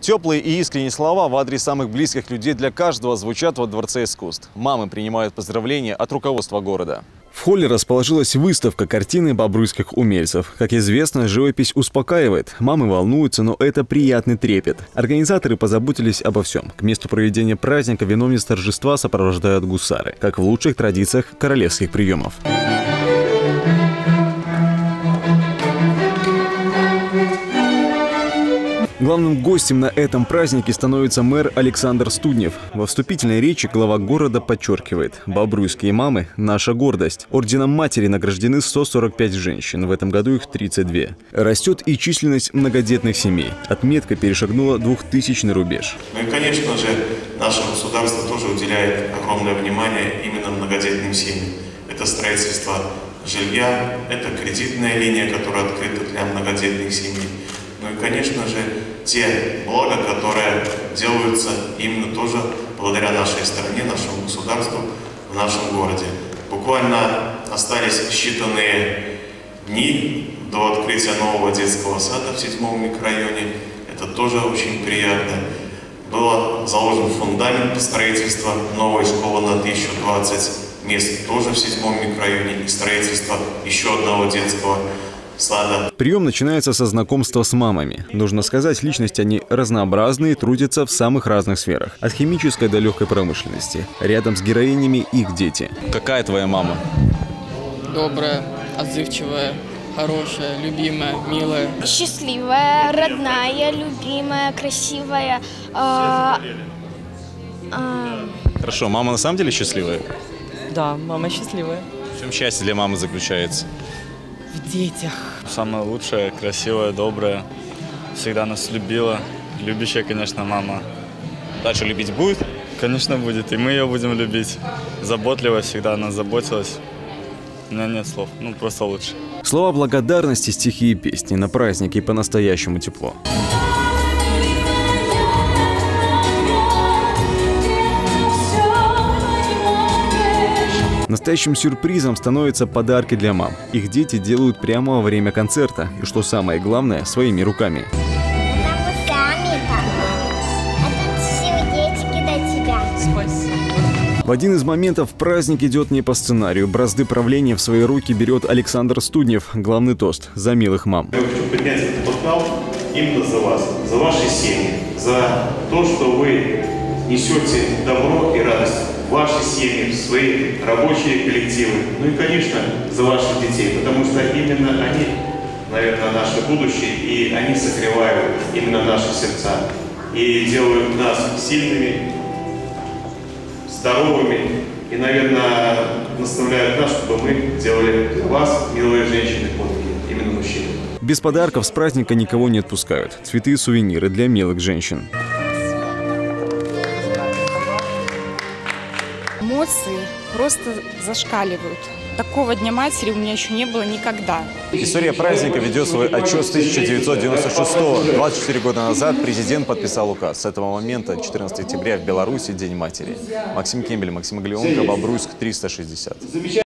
Теплые и искренние слова в адрес самых близких людей для каждого звучат во Дворце искусств. Мамы принимают поздравления от руководства города. В холле расположилась выставка картины бобруйских умельцев. Как известно, живопись успокаивает. Мамы волнуются, но это приятный трепет. Организаторы позаботились обо всем. К месту проведения праздника виновниц торжества сопровождают гусары, как в лучших традициях королевских приемов. Главным гостем на этом празднике становится мэр Александр Студнев. Во вступительной речи глава города подчеркивает, бобруйские мамы – наша гордость. Орденом матери награждены 145 женщин, в этом году их 32. Растет и численность многодетных семей. Отметка перешагнула 2000 рубеж. Ну и, конечно же, наше государство тоже уделяет огромное внимание именно многодетным семьям. Это строительство жилья, это кредитная линия, которая открыта для многодетных семей. Ну и, конечно же, те блага, которые делаются именно тоже благодаря нашей стране, нашему государству, в нашем городе. Буквально остались считанные дни до открытия нового детского сада в седьмом микрорайоне. Это тоже очень приятно. Был заложен фундамент строительства новой школы на 1020 мест тоже в седьмом микрорайоне и строительство еще одного детского. Прием начинается со знакомства с мамами. Нужно сказать, личности они разнообразные, трудятся в самых разных сферах. От химической до легкой промышленности. Рядом с героинями их дети. Какая твоя мама? добрая, отзывчивая, хорошая, любимая, милая. Счастливая, родная, любимая, красивая. а, а, Хорошо, мама на самом деле счастливая? Да, мама счастливая. В чем счастье для мамы заключается? В детях. Самая лучшая, красивая, добрая. Всегда нас любила. Любящая, конечно, мама. Дальше любить будет? Конечно, будет. И мы ее будем любить. Заботливая, всегда о нас заботилась. У меня нет слов. Ну, просто лучше. Слова благодарности, стихи и песни. На празднике по-настоящему тепло. Настоящим сюрпризом становятся подарки для мам. Их дети делают прямо во время концерта. И что самое главное, своими руками. А. В один из моментов праздник идет не по сценарию. Бразды правления в свои руки берет Александр Студнев. Главный тост за милых мам. Я хочу поднять этот бокал именно за вас, за ваши семьи, за то, что вы несете добро и радость ваши семьи, свои рабочие коллективы, ну и, конечно, за ваших детей, потому что именно они, наверное, наше будущее, и они согревают именно наши сердца и делают нас сильными, здоровыми и, наверное, наставляют нас, чтобы мы делали для вас, милые женщины, подвиги, именно мужчины. Без подарков с праздника никого не отпускают. Цветы и сувениры для милых женщин. Эмоции просто зашкаливают. Такого Дня матери у меня еще не было никогда. История праздника ведет свой отчет с 1996 -го. 24 года назад президент подписал указ. С этого момента, 14 октября, в Беларуси День матери. Максим Кембель, Максим Аглионко, Бобруйск, 360.